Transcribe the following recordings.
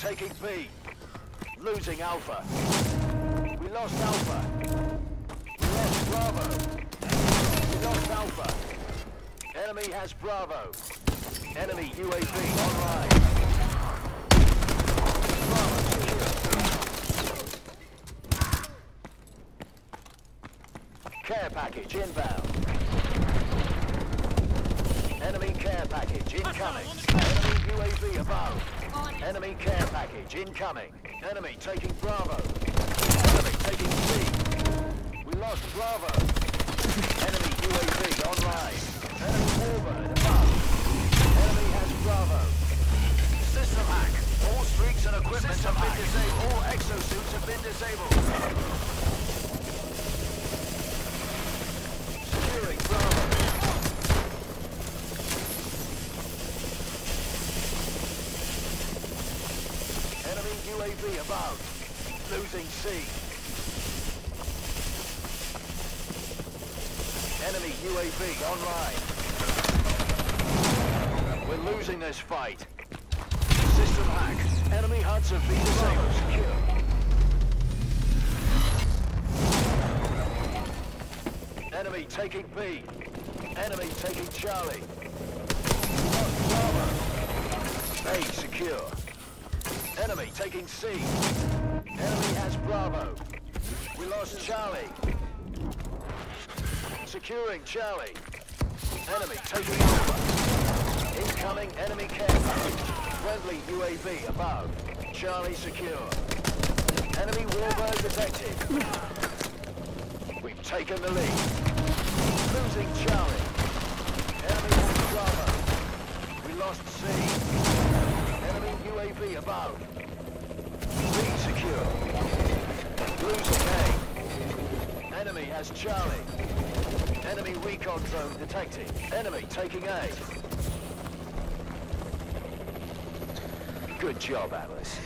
taking B. Losing Alpha. We lost Alpha. We lost Bravo. We lost Alpha. Enemy has Bravo. Enemy UAV online. Care package inbound. Enemy care package incoming. Enemy UAV above. Enemy care package incoming. Enemy taking Bravo. Enemy taking C. We lost Bravo. Enemy UAV online. Enemy warbird above. Enemy has Bravo. System hack. All streaks and equipment have been disabled. All exosuits have been disabled. Securing Bravo. Enemy UAV above. Losing C. Enemy UAV online. We're losing this fight. System hack. Enemy HUDs have been disabled. Secure. Enemy taking B. Enemy taking Charlie. Bravo. A secure. Enemy taking C. Enemy has Bravo. We lost Charlie. Securing Charlie. Enemy taking Alpha. Incoming enemy care. Friendly UAV above. Charlie secure. Enemy warbird detected. We've taken the lead. Losing Charlie. Enemy has Bravo. We lost C. UAV above. B secure. Losing A. Enemy has Charlie. Enemy recon drone detected. Enemy taking A. Good job, Atlas.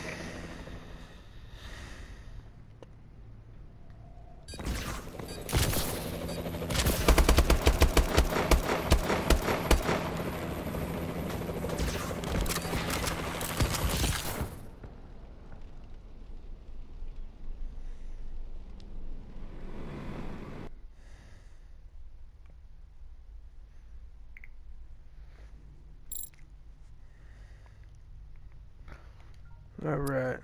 All right.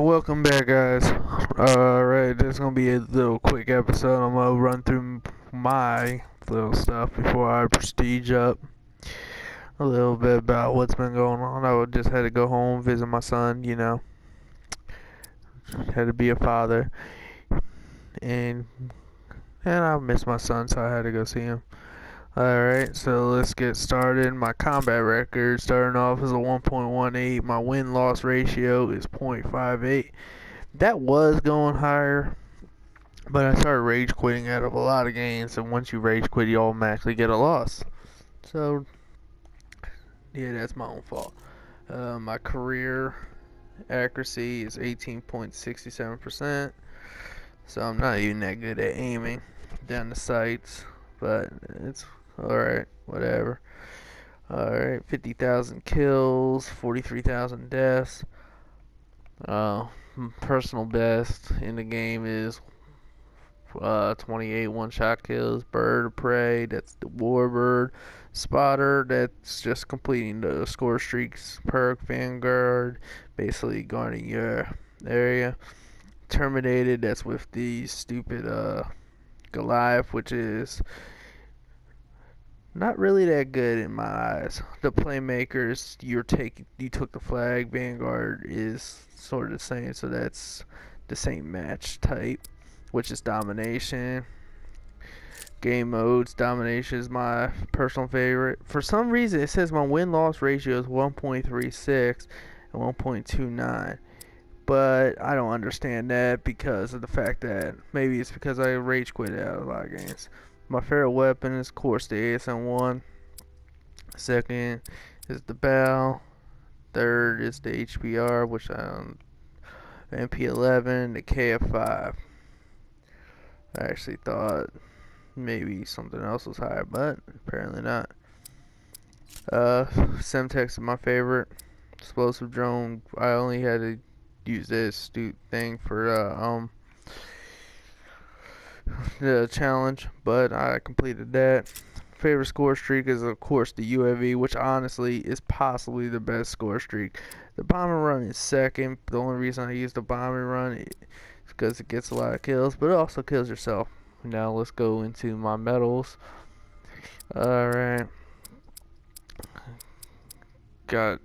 Welcome back, guys. Alright, this is gonna be a little quick episode. I'm gonna run through my little stuff before I prestige up. A little bit about what's been going on. I just had to go home, visit my son, you know. Had to be a father. And and I miss my son, so I had to go see him. Alright, so let's get started. My combat record starting off is a 1.18. My win loss ratio is 0.58. That was going higher, but I started rage quitting out of a lot of games, and once you rage quit, you automatically get a loss. So, yeah, that's my own fault. Uh, my career accuracy is 18.67%, so I'm not even that good at aiming down the sights, but it's Alright, whatever. Alright, 50,000 kills, 43,000 deaths. Uh, personal best in the game is uh, 28 one-shot kills. Bird of Prey, that's the Warbird. Spotter, that's just completing the score streaks. Perk, Vanguard, basically guarding your area. Terminated, that's with the stupid uh, Goliath, which is not really that good in my eyes. The playmakers you're taking, you took the flag. Vanguard is sort of the same, so that's the same match type, which is domination. game modes. Domination is my personal favorite. For some reason, it says my win loss ratio is 1.36 and 1.29. But I don't understand that because of the fact that maybe it's because I rage quit out a lot of games. My favorite weapon is, of course, the ASM1. Second is the BAL. Third is the HBR, which I um, MP11, the KF5. I actually thought maybe something else was higher, but apparently not. Uh, Semtex is my favorite. Explosive drone. I only had to use this stupid thing for uh, um the uh, challenge, but I completed that. Favorite score streak is of course the UAV, which honestly is possibly the best score streak. The bomber run is second. The only reason I use the bomber run is because it gets a lot of kills, but it also kills yourself. Now let's go into my medals. Alright. Got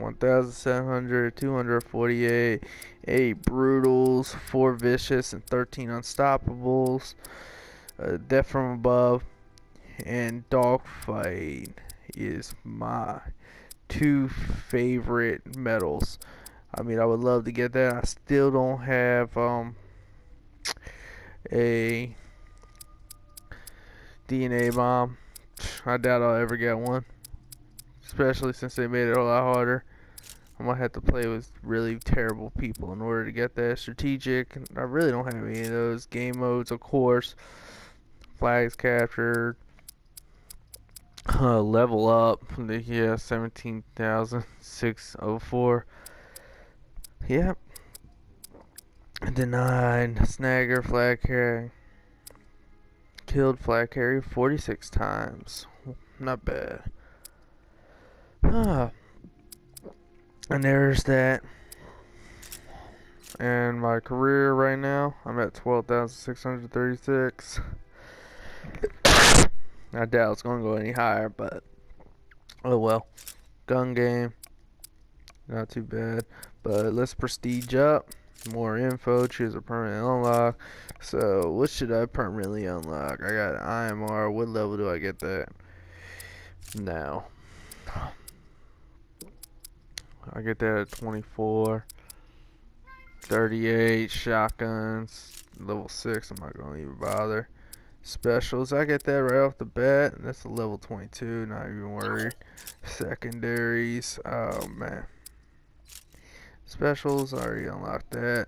1,700, 248, 8 brutals, 4 vicious, and 13 unstoppables. Death from above and dogfight is my two favorite medals. I mean, I would love to get that. I still don't have um, a DNA bomb. I doubt I'll ever get one. Especially since they made it a lot harder. I might have to play with really terrible people in order to get that strategic. I really don't have any of those game modes, of course. Flags captured. Uh, level up. Yeah, 17,604. Yep. Denied. Snagger, flag carry. Killed flag carry 46 times. Not bad. Ah. And there's that. And my career right now, I'm at 12,636. I doubt it's going to go any higher, but oh well. Gun game, not too bad. But let's prestige up. More info, choose a permanent unlock. So, what should I permanently unlock? I got IMR. What level do I get that? Now. I get that at 24. 38 shotguns. Level 6. I'm not going to even bother. Specials. I get that right off the bat. That's a level 22. Not even worried. Secondaries. Oh, man. Specials, I already unlocked that.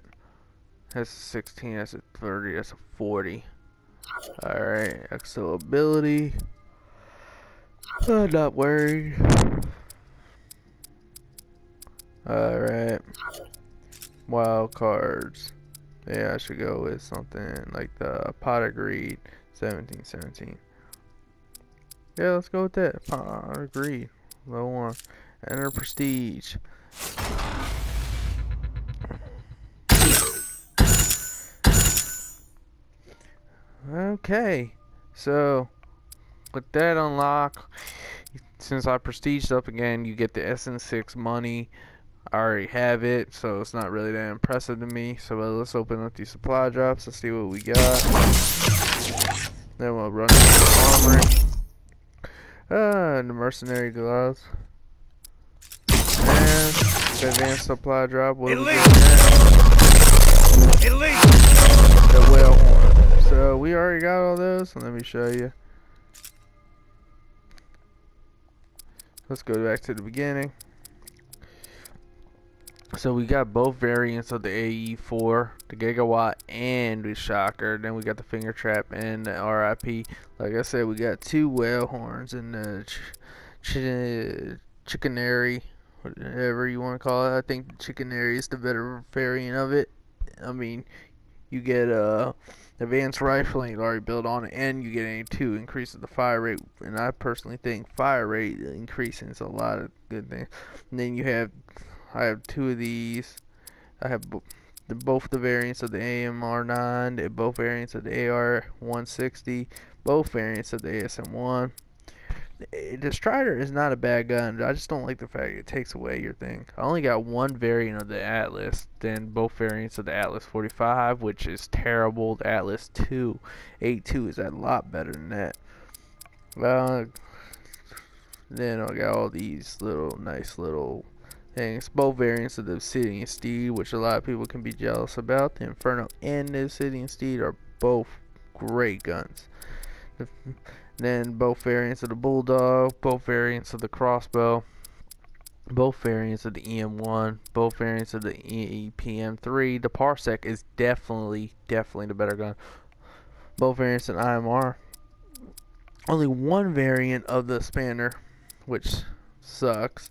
That's a 16, that's a 30, that's a 40. Alright, exo ability. I'm not worried. Alright. Wild cards. Yeah, I should go with something like the pot of greed. 17, 17. Yeah, let's go with that. Pot of greed. Level 1. Enter prestige. Okay, so with that unlock, since I prestiged up again, you get the SN6 money. I already have it, so it's not really that impressive to me. So let's open up these supply drops and see what we got. Then we'll run the armory. Ah, the mercenary gloves. And the advanced supply drop. What Elite. Elite. The whale horn. So we already got all those. Let me show you. Let's go back to the beginning. So we got both variants of the AE4, the Gigawatt and the Shocker. Then we got the Finger Trap and the RIP. Like I said, we got two whale horns and the ch ch chickenary, whatever you want to call it. I think chickenary is the better variant of it. I mean, you get uh, advanced rifling already built on it, and you get a two increases the fire rate. And I personally think fire rate increasing is a lot of good things. And then you have, I have two of these. I have the, both the variants of the AMR9, both variants of the AR160, both variants of the ASM1. eh, the Strider is not a bad gun. I just don't like the fact it takes away your thing. I only got one variant of the Atlas, then both variants of the Atlas 45, which is terrible. The Atlas 2, 82 is a lot better than that. Uh, then I got all these little nice little things. Both variants of the Obsidian Steed, which a lot of people can be jealous about. The Inferno and the Obsidian Steed are both great guns. Then both variants of the Bulldog, both variants of the Crossbow, both variants of the EM1, both variants of the EPM3. The Parsec is definitely, definitely the better gun. Both variants of IMR. Only one variant of the Spanner, which sucks.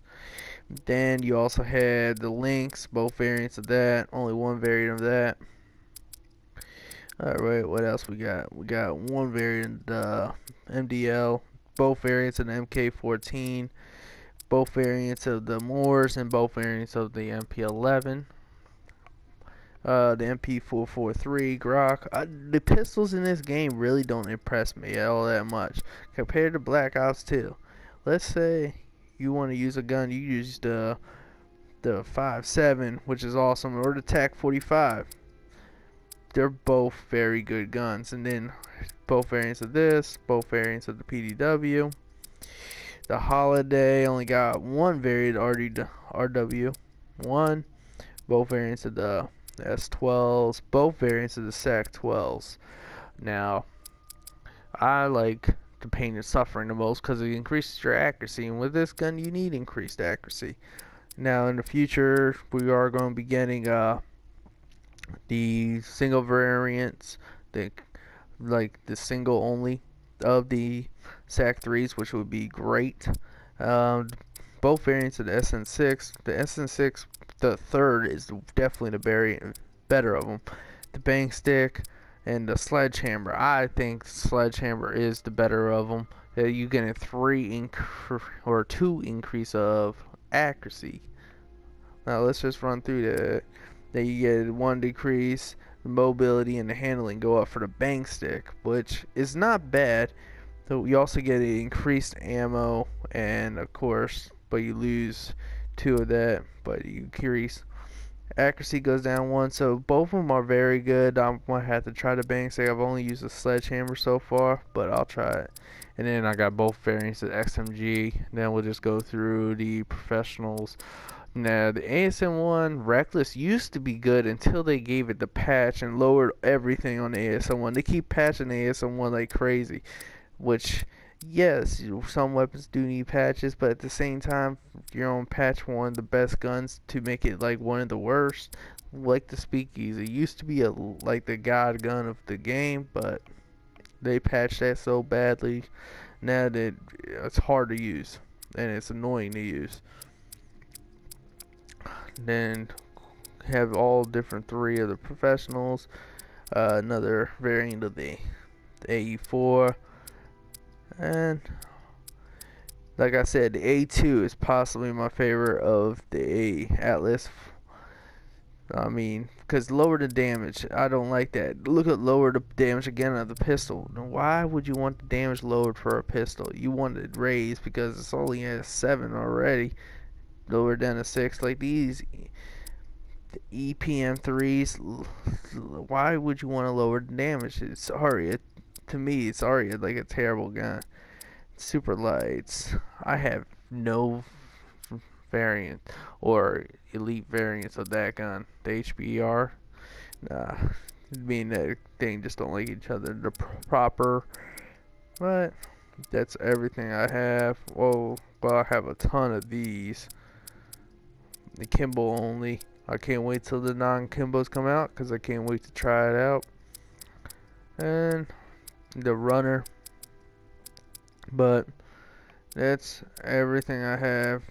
Then you also had the Lynx, both variants of that. Only one variant of that. Alright, what else we got? We got one variant, uh, MDL, both variants of the MK14, both variants of the MORS, and both variants of the MP11. Uh, the MP443 Glock. Uh, the pistols in this game really don't impress me all that much compared to Black Ops 2. Let's say you want to use a gun, you use the the 5.7, which is awesome, or the TAC 45 they're both very good guns. And then both variants of this, both variants of the PDW. The Holiday only got one variant RD, RW, one. Both variants of the S12s, both variants of the SAC 12s. Now, I like the pain and suffering the most because it increases your accuracy, and with this gun, you need increased accuracy. Now, in the future, we are going to be getting uh, the single variants, the like the single only of the SAC 3s, which would be great. Um, both variants of the SN6. The SN6, the third, is definitely the variant better of them. The bang stick and the sledgehammer. I think sledgehammer is the better of them. You get a three or two increase of accuracy. Now let's just run through that. Then you get one decrease, mobility and the handling go up for the bang stick, which is not bad. So you also get increased ammo and of course, but you lose two of that, but you increase accuracy goes down one. So both of them are very good. I'm gonna have to try the bang stick. I've only used a sledgehammer so far, but I'll try it. And then I got both variants of XMG. Then we'll just go through the professionals. Now, the ASM1 Reckless used to be good until they gave it the patch and lowered everything on the ASM1. They keep patching the ASM1 like crazy, which, yes, some weapons do need patches, but at the same time, you're on patch one of the best guns to make it like one of the worst, like the Speakeasy. It used to be a like the god gun of the game, but they patched that so badly now that it's hard to use and it's annoying to use then have all different three of the professionals uh, another variant of the, the AE4 and like I said the A2 is possibly my favorite of the A Atlas. I mean because lower the damage I don't like that. Look at lower the damage again of the pistol. Why would you want the damage lowered for a pistol? You want it raised because it's only at 7 already. Lower down to 6 like these the EPM 3s why would you want to lower the damage? Sorry it, to me it's already like a terrible gun. Super lights. I have no variant or elite variants of that gun. The HBR nah. Me and that thing just don't like each other the proper. But that's everything I have. Oh, well well I have a ton of these. The Kimbo only. I can't wait till the non-Kimbos come out because I can't wait to try it out. And the runner. But that's everything I have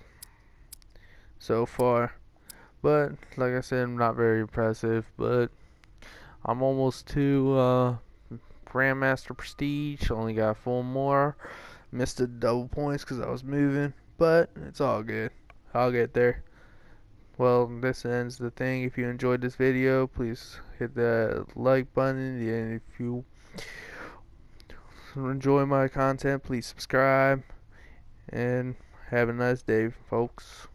so far. But like I said, I'm not very impressive. But I'm almost to uh, Grandmaster Prestige. Only got four more. Missed the double points because I was moving. But it's all good. I'll get there well this ends the thing if you enjoyed this video please hit that like button and if you enjoy my content please subscribe and have a nice day, folks.